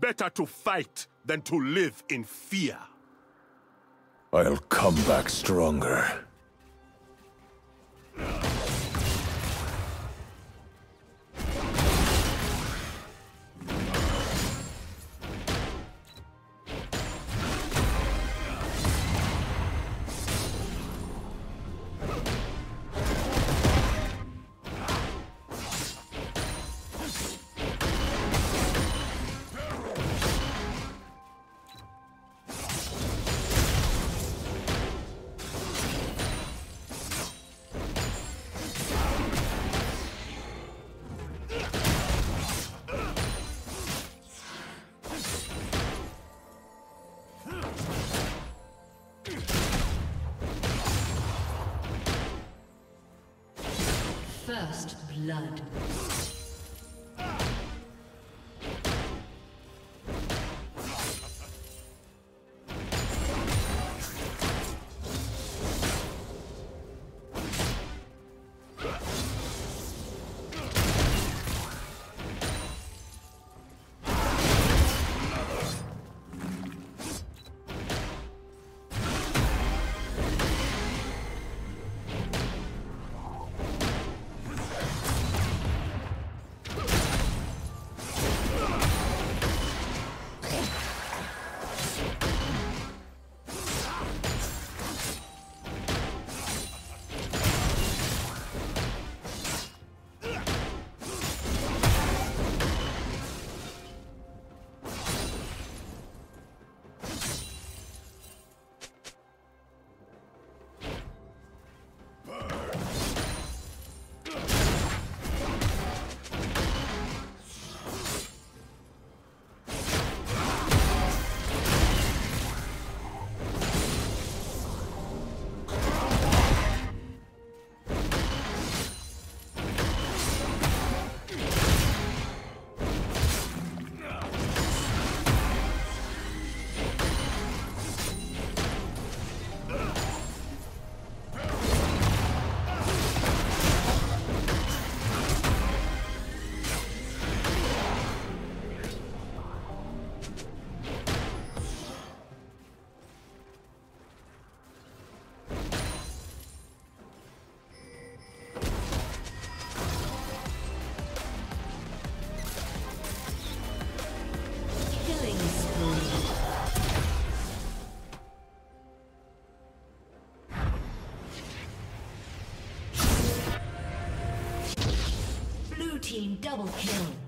Better to fight than to live in fear. I'll come back stronger. First blood. Double kill.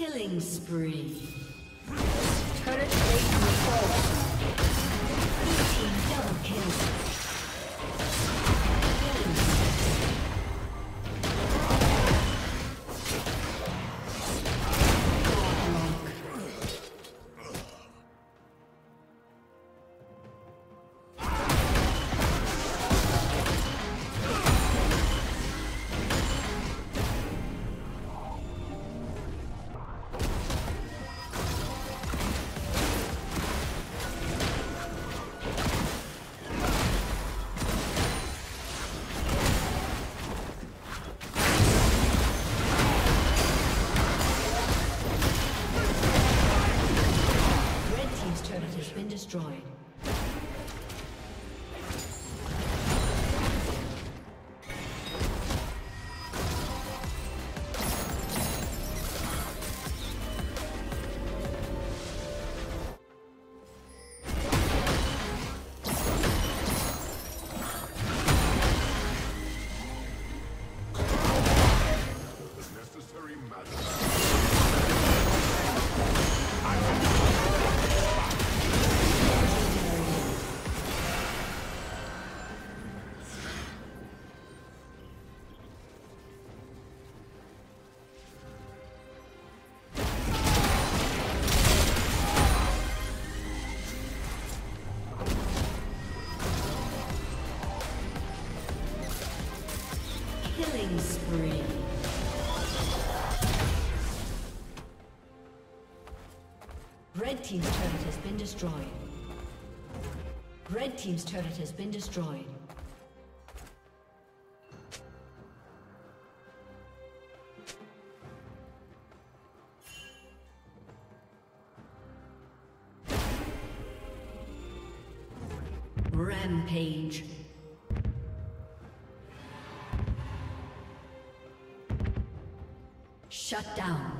Killing spree. Turret plate Team double kill. Red Team's turret has been destroyed. Red Team's turret has been destroyed. Rampage. Shut down.